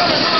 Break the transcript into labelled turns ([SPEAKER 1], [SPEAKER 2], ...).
[SPEAKER 1] Gracias.